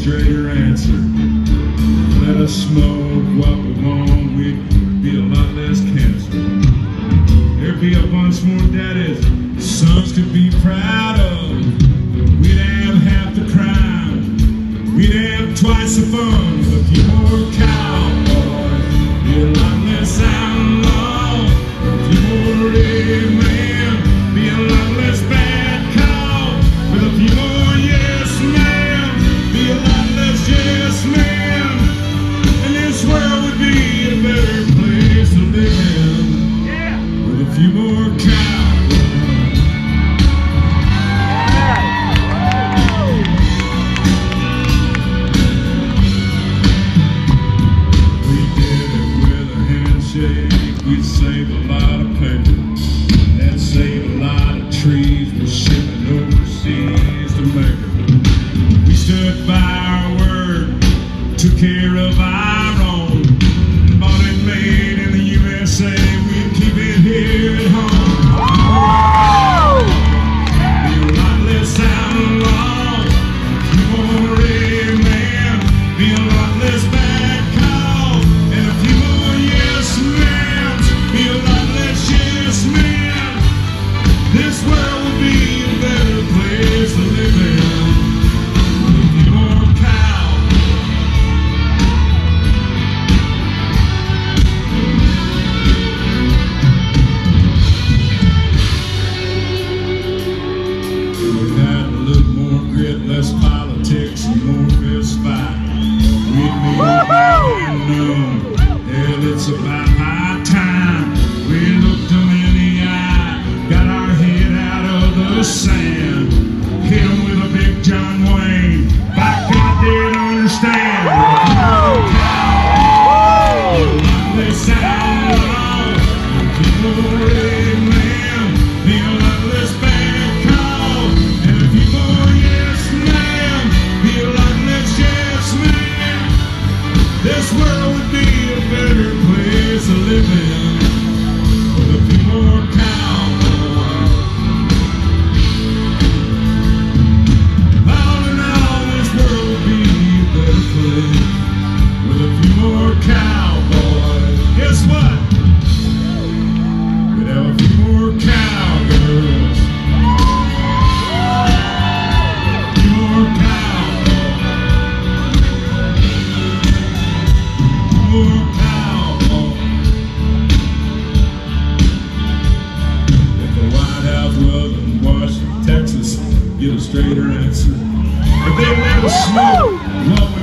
straighter answer. Let us smoke what we want, we'd be a lot less cancer. There'd be a bunch more daddies, sons to be proud of. We'd have half the crime, we'd have twice the fun, a few more cows. illustrator. It's, if they ever smoke,